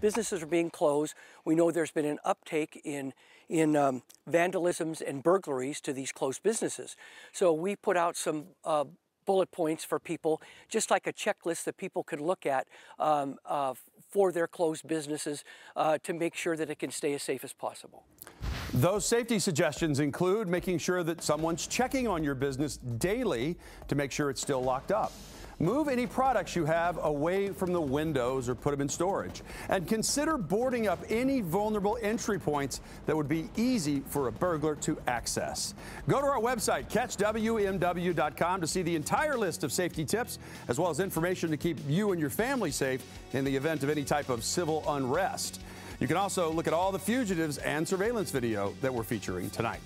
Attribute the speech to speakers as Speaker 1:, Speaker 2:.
Speaker 1: businesses are being closed, we know there's been an uptake in in um, vandalisms and burglaries to these closed businesses. So we put out some uh, bullet points for people, just like a checklist that people could look at um, uh, for their closed businesses uh, to make sure that it can stay as safe as possible.
Speaker 2: Those safety suggestions include making sure that someone's checking on your business daily to make sure it's still locked up. Move any products you have away from the windows or put them in storage. And consider boarding up any vulnerable entry points that would be easy for a burglar to access. Go to our website, catchwmw.com, to see the entire list of safety tips, as well as information to keep you and your family safe in the event of any type of civil unrest. You can also look at all the fugitives and surveillance video that we're featuring tonight.